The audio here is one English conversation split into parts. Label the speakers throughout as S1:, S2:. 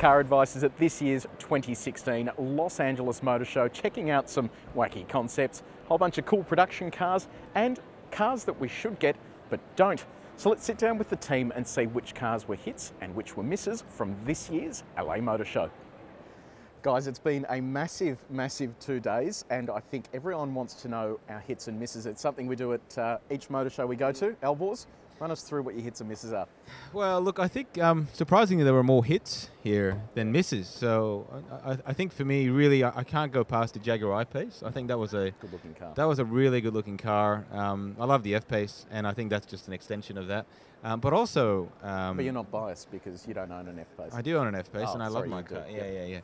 S1: Car Advice is at this year's 2016 Los Angeles Motor Show, checking out some wacky concepts, a whole bunch of cool production cars, and cars that we should get but don't. So let's sit down with the team and see which cars were hits and which were misses from this year's LA Motor Show. Guys, it's been a massive, massive two days, and I think everyone wants to know our hits and misses. It's something we do at uh, each motor show we go to. Alborz, run us through what your hits and misses are.
S2: Well, look, I think um, surprisingly there were more hits here than misses. So I, I, I think for me, really, I, I can't go past the Jaguar I-Pace. I think that was a
S1: Good looking car.
S2: that was a really good looking car. Um, I love the F-Pace, and I think that's just an extension of that. Um, but also, um,
S1: but you're not biased because you don't own an F-Pace.
S2: I do own an F-Pace,
S1: Oh,
S2: and I
S1: sorry,
S2: love my
S1: do,
S2: car.
S1: yeah.
S2: Yeah, yeah, yeah.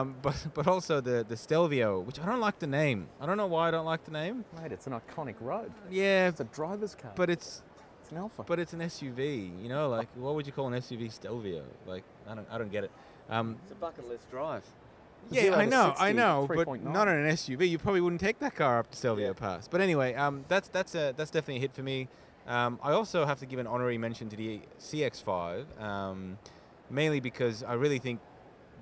S2: Um, but but also the the Stelvio, which I don't like the name. I don't know why I don't like the name.
S1: Mate, it's an iconic road.
S2: Yeah,
S1: It's a driver's car.
S2: but it's
S1: it's an Alfa.
S2: but it's an SUV. You know, like what would you call an SUV Stelvio? Like I don't I don't get it. Um,
S3: It's a bucket list drive.
S2: Yeah, I
S1: to
S2: know, I
S1: 60,
S2: know, but not on an SUV. You probably wouldn't take that car up to Stelvio
S3: Yeah.
S2: Pass. But anyway, um, that's that's a that's definitely a hit for me. Um, I also have to give an honorary mention to the CX-5, um, mainly because I really think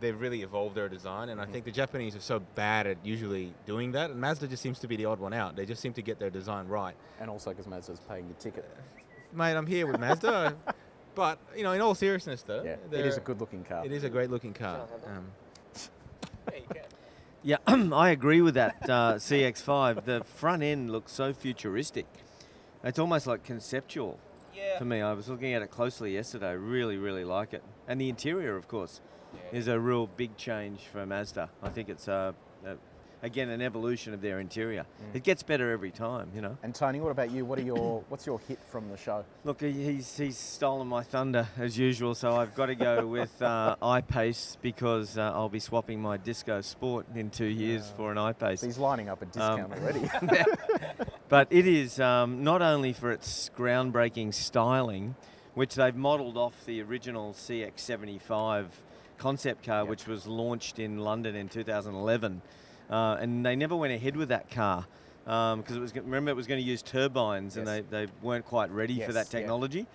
S2: they've really evolved their design, and I think the Japanese are so bad at usually doing that, and Mazda just seems to be the odd one out. They just seem to get their design right.
S1: and also because Mazda's paying the ticket.
S2: Mate, I'm here with Mazda, but you know, in all seriousness, though,
S1: Yeah, it is a good looking car.
S2: it is a great looking car.
S3: Can I have that?
S2: Um,
S3: Yeah, I agree with that uh, CX5. The front end looks so futuristic. It's almost like conceptual
S2: yeah.
S3: for me. I was looking at it closely yesterday. Really, really like it. And the interior, of course, is a real big change for Mazda. I think it's, uh, again, an evolution of their interior. It gets better every time, you know.
S1: And Tony, what about you? What are your what's your hit from the show?
S3: Look, he's, he's stolen my thunder as usual, so I've got to go with uh, I-Pace because uh, I'll be swapping my Disco Sport in two years for an I-Pace.
S1: He's lining up a discount
S3: Um,
S1: already.
S3: But it is um, not only for its groundbreaking styling, which they've modelled off the original CX75 concept car,
S1: Yep.
S3: which was launched in London in 2011, uh, and they never went ahead with that car because it was remember it was going to use turbines, and they, they weren't quite ready
S1: Yes,
S3: for that
S1: yeah.
S3: technology.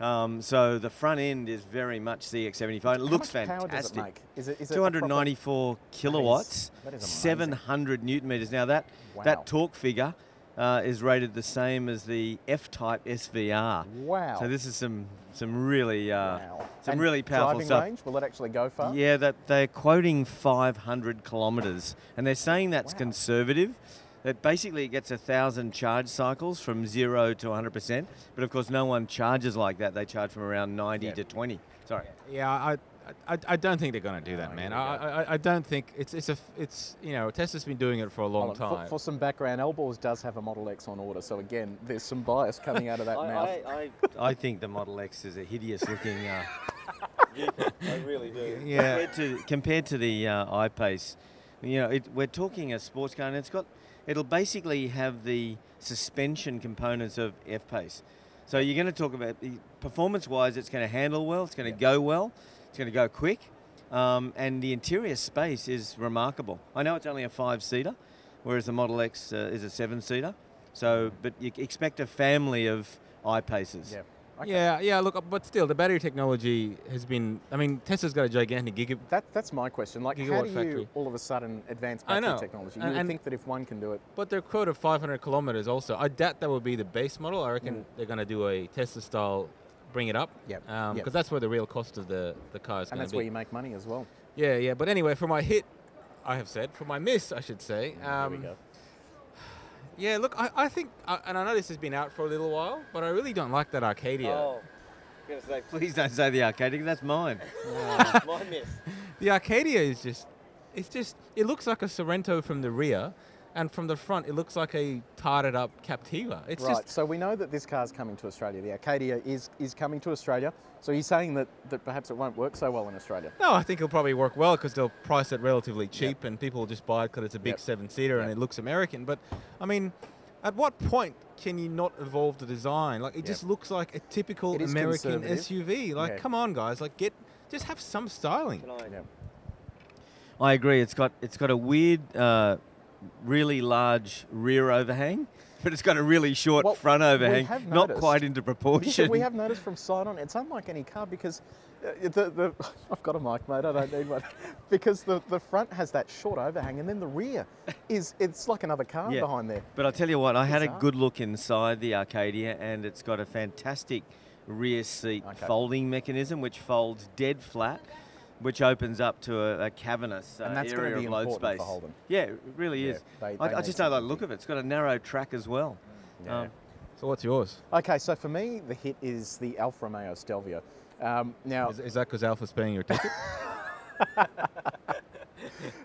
S3: Um, so the front end is very much CX75. It looks
S1: How much
S3: fantastic.
S1: Power does it make? Is it, is it
S3: 294 kilowatts,
S1: that is amazing.
S3: 700 newton meters. Now that
S1: Wow.
S3: that torque figure uh, is rated the same as the F-Type SVR.
S1: Wow.
S3: So this is some some really uh,
S1: wow.
S3: some
S1: And
S3: really powerful
S1: driving
S3: stuff.
S1: range? Will it actually go far?
S3: Yeah, that they're quoting 500 kilometers, and they're saying that's
S1: Wow.
S3: conservative. That basically it gets a thousand charge cycles from zero to 100 percent. But of course, no one charges like that. They charge from around 90
S1: Yeah.
S3: to 20. Sorry.
S2: Yeah, I, I, I don't think they're going to do that, man. I. I, I don't think it's it's a f- it's you know Tesla's been doing it for a long
S1: Hold on, for-
S2: time.
S1: For, some background, Alborz does have a Model X on order, so again, there's some bias coming out of that
S3: I,
S1: mouth.
S3: I, I, I think the Model X is a hideous looking uh, vehicle. I really do.
S2: Yeah.
S3: Compared to, compared to the uh, I-Pace, you know, it, we're talking a sports car, and it's got, it'll basically have the suspension components of F-Pace. So you're going to talk about the performance-wise, it's going to handle well, it's going to go well, it's going to go quick, um, and the interior space is remarkable. I know it's only a five-seater, whereas the Model X uh, is a seven-seater. So, but you expect a family of I-Paces.
S1: yeah. Okay.
S2: Yeah, yeah. Look, but still, the battery technology has been. I mean, Tesla's got a gigantic giga.
S1: That, that's my question. Like, how
S2: Gigawatt
S1: do you
S2: factory.
S1: all of a sudden advance
S2: I
S1: battery
S2: know.
S1: technology? You
S2: And-
S1: would think that if one can do it,
S2: But they're quoted 500 kilometers. Also, I doubt that would be the base model. I reckon
S1: Mm.
S2: they're going to do a Tesla style, bring it up.
S1: Yep,
S2: Because
S1: yep.
S2: that's where the real cost of the the car is
S1: and that's
S2: to
S1: where you make money as well.
S2: Yeah, yeah. But anyway, for my hit, I have said for my miss, I should say.
S1: There
S2: Um,
S1: we go.
S2: Yeah, look, I, I think, uh, and I know this has been out for a little while, but I really don't like that Arcadia.
S3: Oh, I'm gonna say, please don't say the Arcadia. That's mine. my miss.
S2: The Arcadia is just, it's just, it looks like a Sorrento from the rear, and from the front, it looks like a tarted up Captiva. It's
S1: right.
S2: just,
S1: so we know that this car's coming to Australia. The Arcadia is is coming to Australia. So you're saying that, that perhaps it won't work so well in Australia?
S2: no, I think it'll probably work well because they'll price it relatively cheap, and people will just buy it because it's a big
S1: Yep.
S2: seven seater and it looks American. But I mean, at what point can you not evolve the design? Like, it
S1: Yep.
S2: just looks like a typical American. SUV. Like,
S1: Yeah.
S2: come on, guys, like get, just have some styling.
S1: Yeah.
S3: I agree. It's got it's got a weird, uh, really large rear overhang, but it's got a really short
S1: Well,
S3: front overhang,
S1: have
S3: not
S1: noticed-
S3: quite into proportion.
S1: we have noticed from side on, it's unlike any car because uh, the, the I've got a mic, mate. I don't need one because the, the front has that short overhang, and then the rear is it's like another car
S3: Yeah.
S1: behind there.
S3: But I tell you what, I had a good look inside the Arcadia, and it's got a fantastic rear seat
S1: Okay.
S3: folding mechanism, which folds dead flat, which opens up to a, a cavernous uh,
S1: And that's gonna
S3: area
S1: be
S3: of load
S1: important for
S3: space.
S1: Holden.
S3: Yeah, it really
S1: Yeah,
S3: is.
S1: they-
S3: I,
S1: they
S3: I
S1: need
S3: just don't like the look of it. It's got a narrow track as well.
S1: Yeah.
S3: Um,
S2: So what's yours?
S1: Okay, so for me, the hit is the Alfa Romeo Stelvio. Um, now,
S2: Is, is that because Alfa's paying your ticket?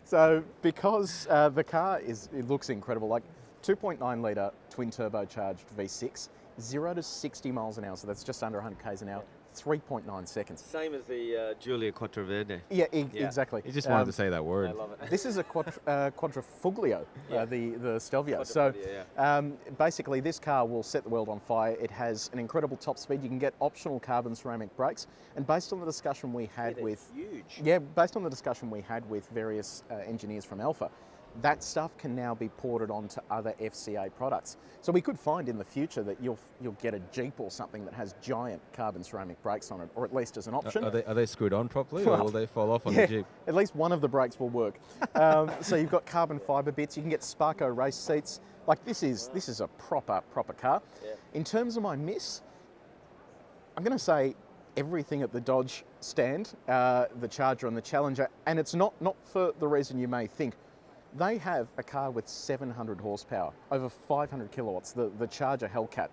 S1: so because uh, the car is, it looks incredible, like 2.9 litre twin turbocharged V6, zero to 60 miles an hour, so that's just under 100 k's an hour, 3.9 seconds.
S3: Same as the uh, Giulia Quattroverde.
S1: Yeah, e-
S3: Yeah.
S1: exactly.
S2: he just wanted
S1: Um,
S2: to say that word.
S3: I love it.
S1: This is a quadra, uh, quadrifoglio,
S3: Yeah.
S1: uh, the, the Stelvio. So
S3: Quadrifoglio,
S1: um, basically, this car will set the world on fire. It has an incredible top speed. You can get optional carbon ceramic brakes. And based on the discussion we had with
S3: huge.
S1: yeah, based on the discussion we had with various uh, engineers from Alfa, that stuff can now be ported onto other FCA products. So we could find in the future that you'll you'll get a Jeep or something that has giant carbon ceramic brakes on it, or at least as an option.
S2: Are they, are they screwed on properly, or will they fall off on
S1: Yeah,
S2: the Jeep?
S1: At least one of the brakes will work. um, so you've got carbon fibre bits. You can get Sparco race seats. Like this is this is a proper proper car.
S3: Yeah.
S1: In terms of my miss, I'm going to say everything at the Dodge stand, uh, the Charger and the Challenger, and it's not not for the reason you may think. They have a car with 700 horsepower, over 500 kilowatts. The the Charger Hellcat.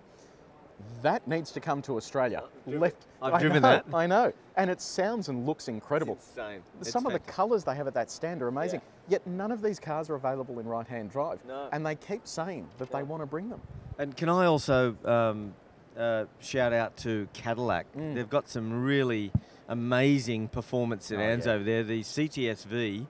S1: That needs to come to Australia. Left.
S3: I've
S1: I
S3: driven
S1: know,
S3: that.
S1: I know, and it sounds and looks incredible.
S3: insane.
S1: Some of the colours they have at that stand are amazing. Yet none of these cars are available in right-hand drive,
S3: No.
S1: and they keep saying that they want to bring them.
S3: And can I also um, uh, shout out to Cadillac?
S1: Mm.
S3: They've got some really amazing performance sedans
S1: yeah.
S3: over there. The CTS-V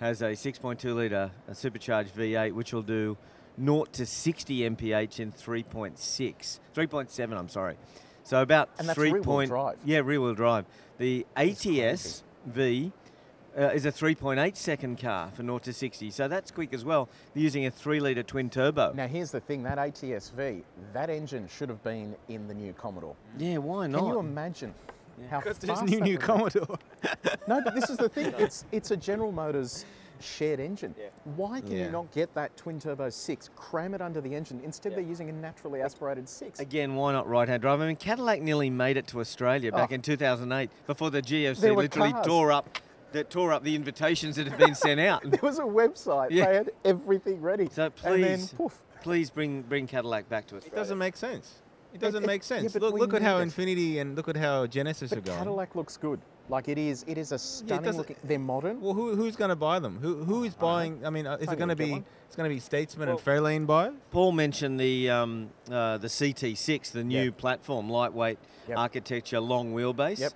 S3: has a 6.2 litre supercharged V8, which will do 0 to 60 mph in 3.6, 3.7. I'm sorry. So about
S1: And that's
S3: three
S1: rear-wheel
S3: point
S1: drive.
S3: yeah rear wheel drive. The ATS V uh, is a 3.8 second car for 0 to 60, so that's quick as well. They're using a 3 litre twin turbo.
S1: Now here's the thing: that ATS-V, that engine should have been in the new Commodore.
S3: yeah, why not?
S1: Can you imagine how
S2: Because
S1: fast
S2: there's new
S1: that
S2: new
S1: would be?
S2: Commodore.
S1: No, but this is the thing: it's it's a General Motors shared engine.
S3: Yeah.
S1: Why can
S2: Yeah.
S1: you not get that twin turbo six, cram it under the engine? Instead,
S3: Yeah.
S1: they're using a naturally aspirated six.
S3: Again, why not right-hand drive? I mean, Cadillac nearly made it to Australia back
S1: Oh.
S3: in 2008 before the GFC
S1: There were
S3: literally
S1: cars.
S3: tore up, that tore up the invitations that had been sent out.
S1: There was a website;
S3: Yeah.
S1: they had everything ready.
S3: So
S1: and then
S3: please,
S1: poof.
S3: please bring bring Cadillac back to
S2: us.
S3: It
S2: doesn't make sense. It doesn't
S1: it-
S2: make sense.
S1: but
S2: look look at how
S1: it.
S2: Infiniti and look at how Genesis are
S1: But
S2: going.
S1: Cadillac looks good. Like it is, it is a stunning
S2: doesn't-
S1: looking. They're modern.
S2: Well, who, who's going to buy them? Who who is buying? I mean, uh, is
S1: I'm
S2: it going
S1: gonna
S2: be?
S1: one.
S2: It's going to be Statesman
S3: Well-
S2: and Fairlane buy?
S3: Paul mentioned the um, uh, the CT6, the new
S1: Yeah.
S3: platform, lightweight
S1: Yep.
S3: architecture, long wheelbase.
S1: Yep.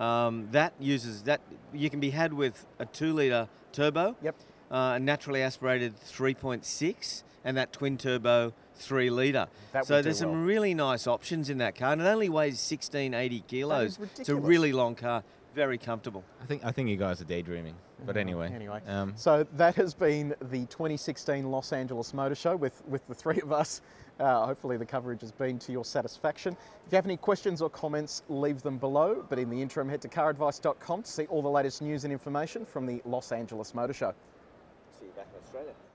S3: Um, that uses that you can be had with a two liter turbo,
S1: Yep.
S3: Uh, a naturally aspirated 3.6, and that twin turbo three liter.
S1: That
S3: so
S1: would do
S3: there's some
S1: well.
S3: really nice options in that car, and it only weighs 1680 kilos. It's a really long car, very comfortable.
S2: I think I think you guys are daydreaming. But anyway.
S1: Anyway,
S2: Um,
S1: so that has been the 2016 Los Angeles Motor Show with, with the three of us. Uh, hopefully, the coverage has been to your satisfaction. If you have any questions or comments, leave them below. But in the interim, head to caradvice.com to see all the latest news and information from the Los Angeles Motor Show.
S3: Back in Australia.